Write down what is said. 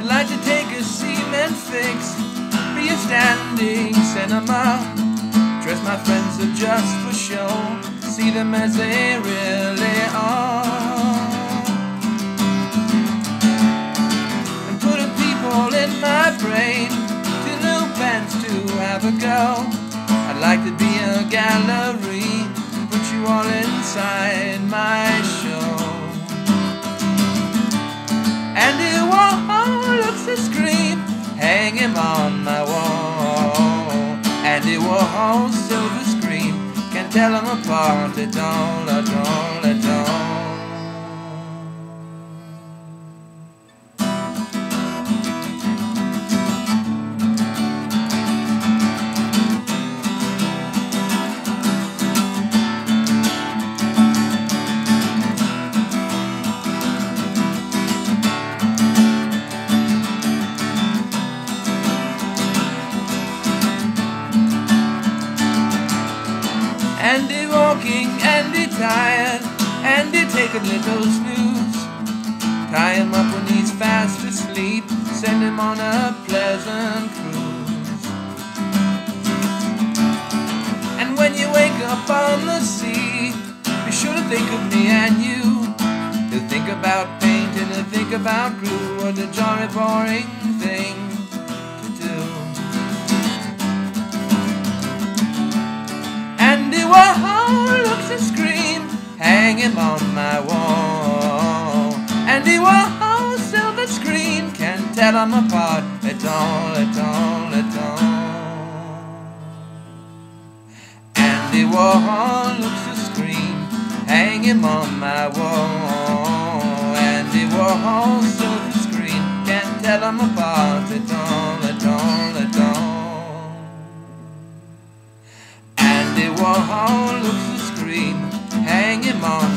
I'd like to take a cement fix, be a standing cinema. Dress my friends up just for show, see them as they really are. And putting people in my brain, Two new bands to have a go. I'd like to be a gallery. Hang him on my wall. Andy Warhol, silver screen, can tell them apart at all, at all, at all. Walking, Andy tired, Andy take a little snooze. Tie him up when he's fast asleep, send him on a pleasant cruise. And when you wake up on the sea, be sure to think of me and you. To think about paint and to think about glue, what a jolly boring thing hang him on my wall. Andy Warhol, silver screen, can tell them apart at all, at all, at all. Andy Warhol looks to scream, hang him on my wall. Hang him on